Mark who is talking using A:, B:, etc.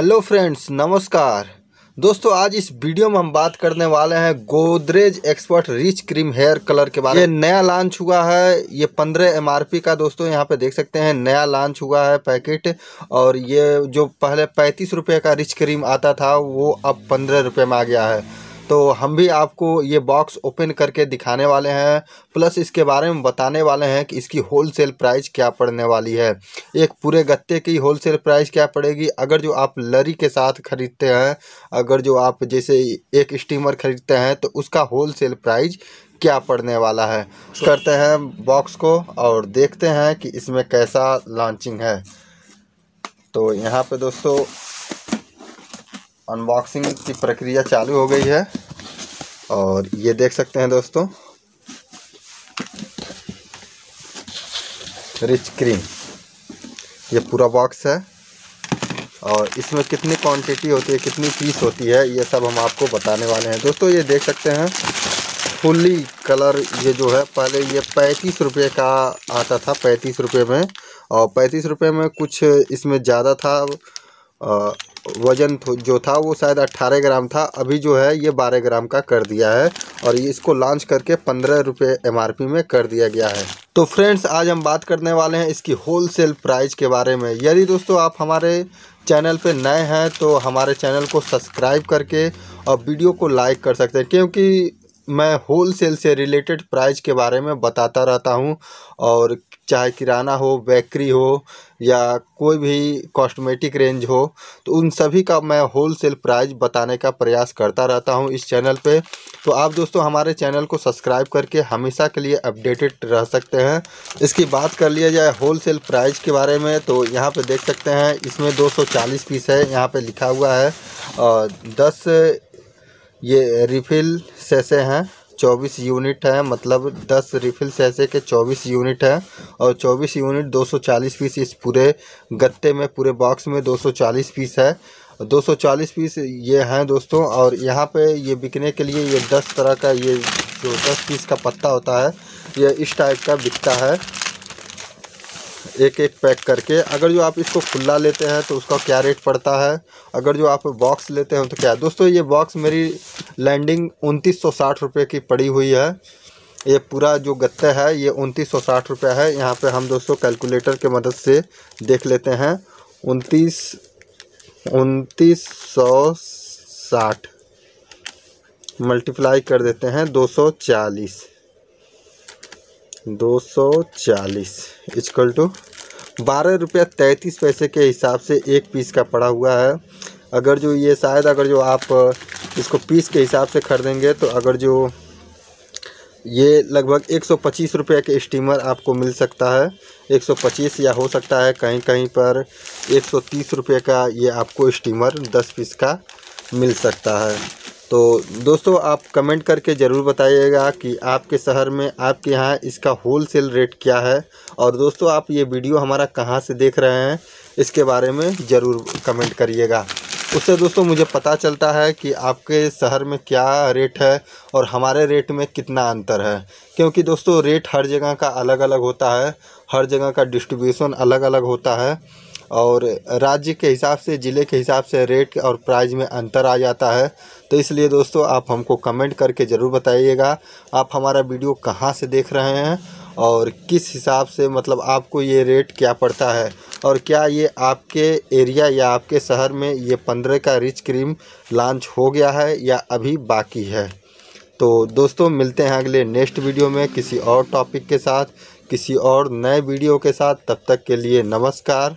A: Hello friends, नमस्कार। दोस्तों, आज इस वीडियो में हम बात करने वाले हैं Godrej expert rich cream hair colour के बारे में। नया लॉन्च हुआ है, ये पंद्रह एमआरपी का दोस्तों, यहाँ पे देख सकते हैं, नया लॉन्च हुआ है पैकेट। और ये जो पहले पैंतीस रुपये का रिच क्रीम आता था, वो अब पंद्रह रुपये में आ गया है। तो हम भी आपको ये बॉक्स ओपन करके दिखाने वाले हैं प्लस इसके बारे में बताने वाले हैं कि इसकी होलसेल प्राइस क्या पड़ने वाली है। एक पूरे गत्ते की होलसेल प्राइस क्या पड़ेगी? अगर जो आप लरी के साथ ख़रीदते हैं अगर जो आप जैसे एक स्टीमर ख़रीदते हैं तो उसका होलसेल प्राइस क्या पड़ने वाला है? करते हैं बॉक्स को और देखते हैं कि इसमें कैसा लॉन्चिंग है। तो यहाँ पे दोस्तों अनबॉक्सिंग की प्रक्रिया चालू हो गई है। और ये देख सकते हैं दोस्तों। रिच क्रीम ये पूरा बॉक्स है। और इसमें कितनी क्वांटिटी होती है, कितनी पीस होती है, ये सब हम आपको बताने वाले हैं। दोस्तों, ये देख सकते हैं। फुल्ली कलर ये जो है, पहले ये पैंतीस रुपये का आता था, पैंतीस रुपये में। और पैंतीस रुपये में कुछ इसमें ज़्यादा था। वज़न जो था वो शायद अट्ठारह ग्राम था। अभी जो है ये बारह ग्राम का कर दिया है और ये इसको लॉन्च करके पंद्रह रुपये एम में कर दिया गया है। तो फ्रेंड्स आज हम बात करने वाले हैं इसकी होलसेल प्राइस के बारे में। यदि दोस्तों आप हमारे चैनल पे नए हैं तो हमारे चैनल को सब्सक्राइब करके और वीडियो को लाइक कर सकते हैं, क्योंकि मैं होल सेल से रिलेटेड प्राइस के बारे में बताता रहता हूँ और चाहे किराना हो, बेकरी हो या कोई भी कॉस्मेटिक रेंज हो तो उन सभी का मैं होल सेल प्राइस बताने का प्रयास करता रहता हूँ इस चैनल पे। तो आप दोस्तों, हमारे चैनल को सब्सक्राइब करके हमेशा के लिए अपडेटेड रह सकते हैं। इसकी बात कर लिया जाए होल सेल प्राइस के बारे में तो यहाँ पे देख सकते हैं, इसमें 240 पीस है, यहाँ पे लिखा हुआ है, और दस ये रिफ़िल सैसे हैं, चौबीस यूनिट है मतलब दस रिफ़िल सैसे के चौबीस यूनिट है। और चौबीस यूनिट दो सौ चालीस पीस इस पूरे गत्ते में, पूरे बॉक्स में दो सौ चालीस पीस है। दो सौ चालीस पीस ये हैं दोस्तों, और यहाँ पे ये बिकने के लिए ये दस तरह का ये जो दस पीस का पत्ता होता है, ये इस टाइप का बिकता है। एक एक पैक करके। अगर जो आप इसको खुला लेते हैं तो उसका क्या रेट पड़ता है? अगर जो आप बॉक्स लेते हैं तो क्या? दोस्तों, ये बॉक्स मेरी लैंडिंग उनतीस सौ की पड़ी हुई है। ये पूरा जो गत्ता है, ये उनतीस सौ साठ रुपये है। यहाँ पे हम दोस्तों कैलकुलेटर के मदद से देख लेते हैं। उनतीस उनतीस सौ साठ मल्टीप्लाई कर देते हैं, दो सौ चालीस। दो सौ चालीस इजकल टू बारह रुपया तैंतीस पैसे के हिसाब से एक पीस का पड़ा हुआ है। अगर जो ये शायद अगर जो आप, इसको पीस के हिसाब से ख़रीदेंगे तो अगर जो ये लगभग एक सौ पच्चीस रुपये के स्टीमर आपको मिल सकता है। एक सौ पच्चीस या हो सकता है कहीं कहीं पर एक सौ तीस रुपये का ये आपको स्टीमर दस पीस का मिल सकता है। तो दोस्तों, आप कमेंट करके ज़रूर बताइएगा कि आपके शहर में, आपके यहाँ इसका होल सेल रेट क्या है। और दोस्तों, आप ये वीडियो हमारा कहाँ से देख रहे हैं, इसके बारे में ज़रूर कमेंट करिएगा। उससे दोस्तों मुझे पता चलता है कि आपके शहर में क्या रेट है और हमारे रेट में कितना अंतर है। क्योंकि दोस्तों रेट हर जगह का अलग अलग होता है, हर जगह का डिस्ट्रीब्यूशन अलग अलग होता है और राज्य के हिसाब से, ज़िले के हिसाब से रेट और प्राइस में अंतर आ जाता है। तो इसलिए दोस्तों आप हमको कमेंट करके ज़रूर बताइएगा, आप हमारा वीडियो कहाँ से देख रहे हैं और किस हिसाब से मतलब आपको ये रेट क्या पड़ता है? और क्या ये आपके एरिया या आपके शहर में ये पंद्रह का रिच क्रीम लॉन्च हो गया है या अभी बाकी है? तो दोस्तों, मिलते हैं अगले नेक्स्ट वीडियो में किसी और टॉपिक के साथ, किसी और नए वीडियो के साथ। तब तक के लिए नमस्कार।